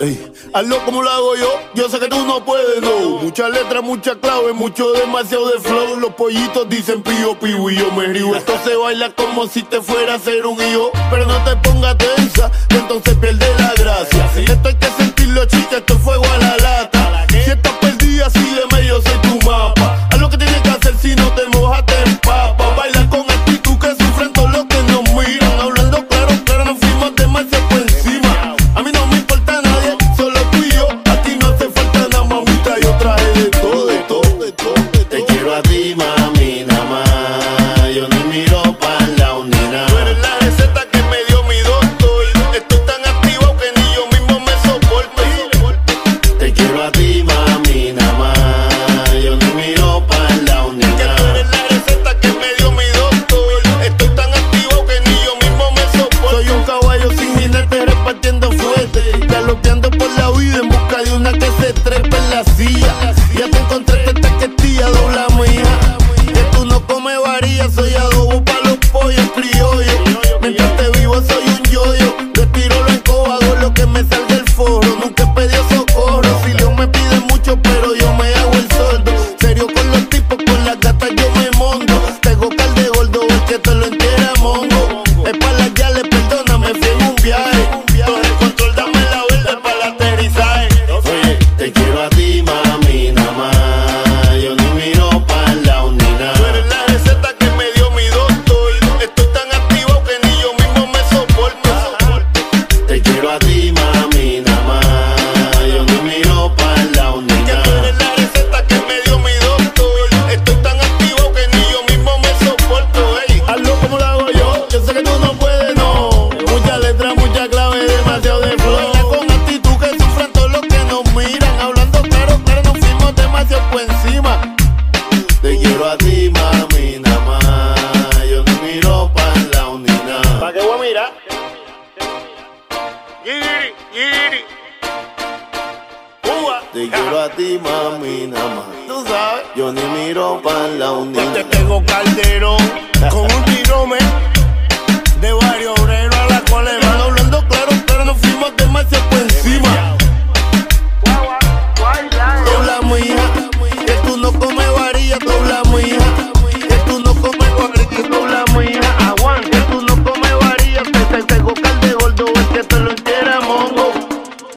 Ey, hazlo como lo hago yo, yo sé que tú no puedes, no. Muchas letras, muchas claves, mucho demasiado de flow. Los pollitos dicen pío, pío y yo me río. Esto se baila como si te fuera a ser un hijo. Pero no te pongas tensa, que entonces pierde la gracia. Esto hay que sentirlo, chica, esto es fuego Te quiero a ti, mami, nada más. Tú sabes. Yo ni miro para la unidad. Te tengo calderón con un tirome de varios obreros a las cuales van hablando claro, pero no fuimos demasiado por encima. Dobla, mi hija, que tú no comes varilla, dobla, mi hija.